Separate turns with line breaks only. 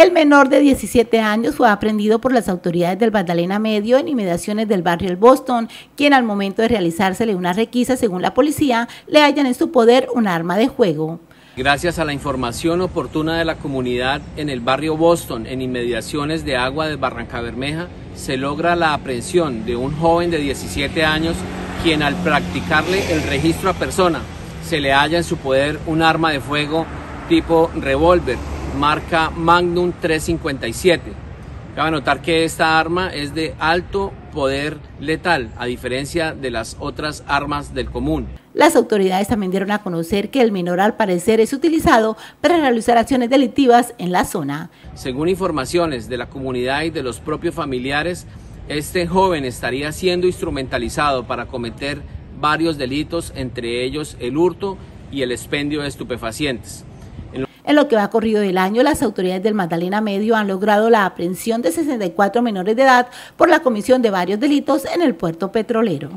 El menor de 17 años fue aprendido por las autoridades del Magdalena Medio en inmediaciones del barrio El Boston, quien al momento de realizársele una requisa, según la policía, le hallan en su poder un arma de juego.
Gracias a la información oportuna de la comunidad en el barrio Boston, en inmediaciones de agua de Barranca Bermeja, se logra la aprehensión de un joven de 17 años, quien al practicarle el registro a persona, se le halla en su poder un arma de fuego tipo revólver marca Magnum 357. Cabe notar que esta arma es de alto poder letal, a diferencia de las otras armas del común.
Las autoridades también dieron a conocer que el menor al parecer es utilizado para realizar acciones delictivas en la zona.
Según informaciones de la comunidad y de los propios familiares, este joven estaría siendo instrumentalizado para cometer varios delitos, entre ellos el hurto y el expendio de estupefacientes.
En lo que va corrido del año, las autoridades del Magdalena Medio han logrado la aprehensión de 64 menores de edad por la comisión de varios delitos en el puerto petrolero.